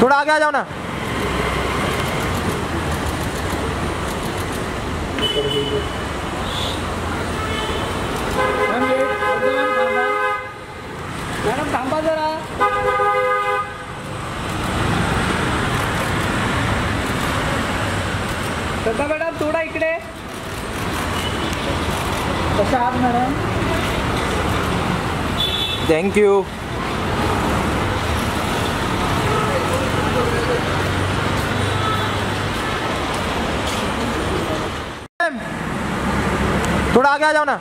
थोड़ा आगे आ जाओ ना. मॅडम थांबा जरा. श्रद्धा मॅडम थोडा इकडे. कशा आहात मॅडम? थँक्यू थोड़ा आगे आ जाओ ना।